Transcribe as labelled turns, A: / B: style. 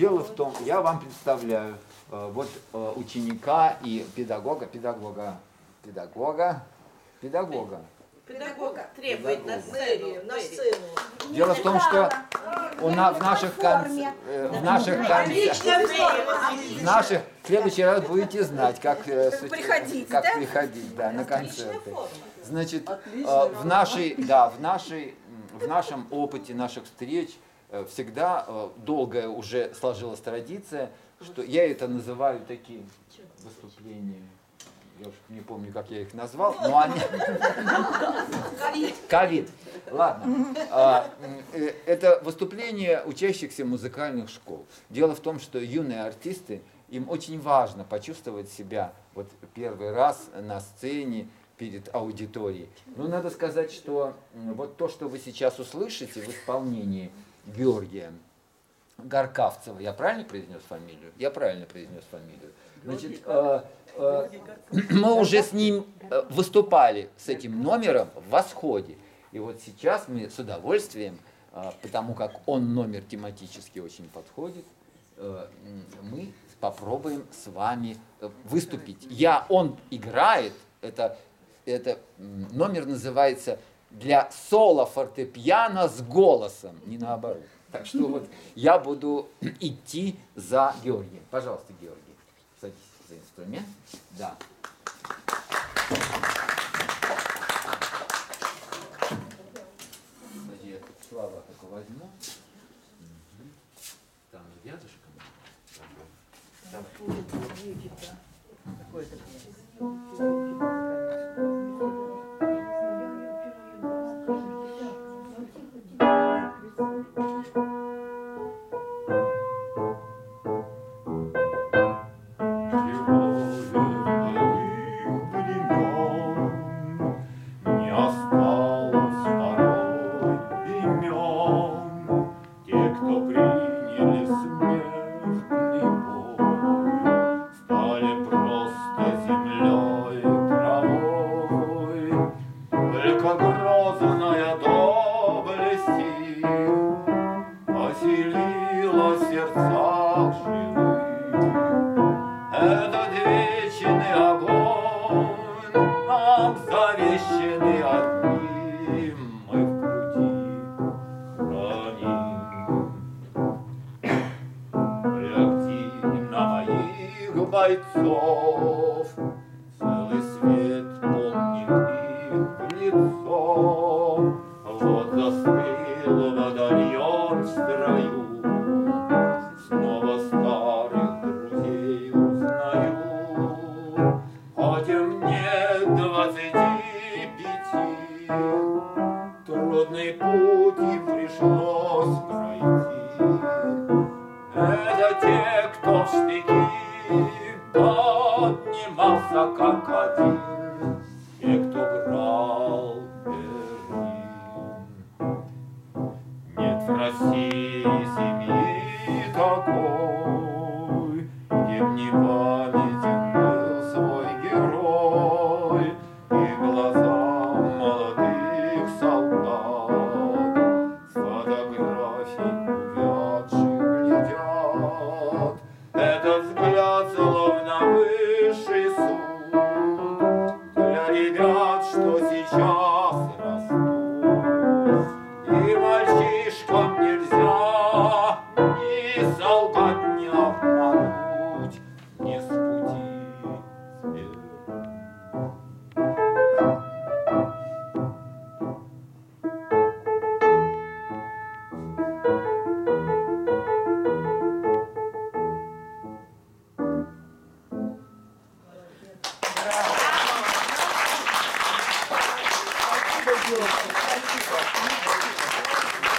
A: Дело в том, я вам представляю э, вот э, ученика и педагога, педагога, педагога, педагога.
B: Педагога требует на
C: Мэрию,
B: сцену.
C: на сцену.
A: Дело в том, что у нас в наших концертах, в наших концертах, в наших в следующий раз будете знать, как, э, с-
D: приходить,
A: как
D: да?
A: приходить, да, на концерты. Значит, э, в нашей, да, в нашей, в нашем опыте наших встреч э, всегда э, долгая уже сложилась традиция, что я это называю такие выступления. Я уж не помню, как я их назвал, но они... Ковид. Ладно. А, э, Это выступление учащихся музыкальных школ. Дело в том, что юные артисты, им очень важно почувствовать себя вот первый раз на сцене перед аудиторией. Но надо сказать, что вот то, что вы сейчас услышите в исполнении Георгия Горкавцева, я правильно произнес фамилию? Я правильно произнес фамилию. Значит, э, э, мы уже с ним э, выступали с этим номером в восходе. И вот сейчас мы с удовольствием, э, потому как он номер тематически очень подходит, э, мы попробуем с вами э, выступить. Я, он играет, это, это номер называется для соло фортепиано с голосом, не наоборот. Так что вот я буду идти за Георгием. Пожалуйста, Георгий, садись за инструмент. Да. Я слова только возьму. Там рядышком. Давай.
E: Не Этот вечный огонь нам завещанный одним мы в груди храним. Гляди на моих бойцов, пяти, Трудный путь им пришлось пройти. Это те, кто в штыки поднимался как один, Те, кто брал Берлин. Нет в России семьи
C: Thank you.